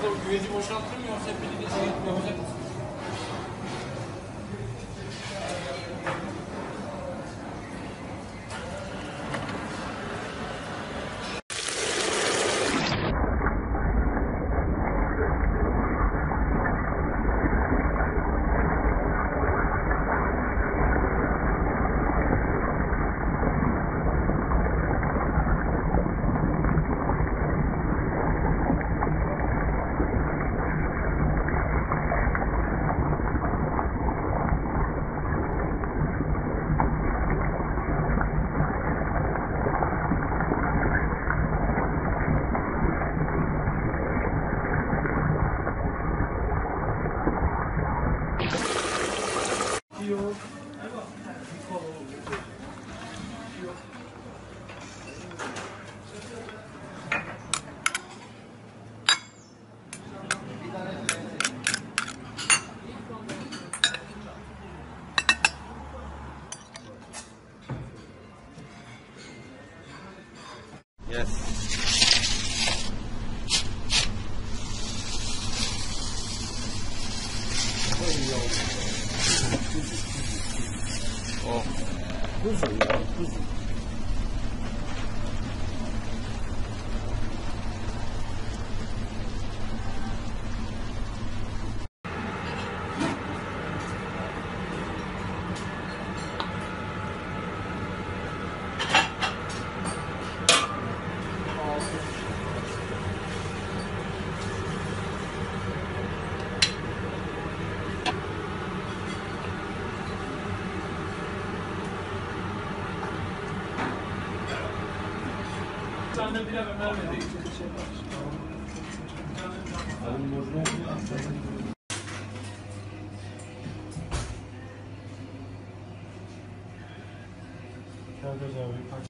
Güveci boşaltır mı yoksa birlikte şey Yes. There you go. 哦，不是，不是。Kağıt abi.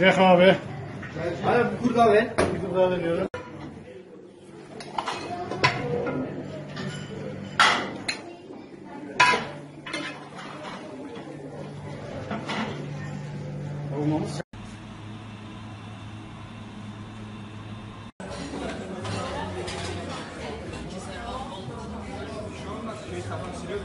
Yak abi. Abi burada ver. Burada veriyorum. Olmamız. Kafam siliyor.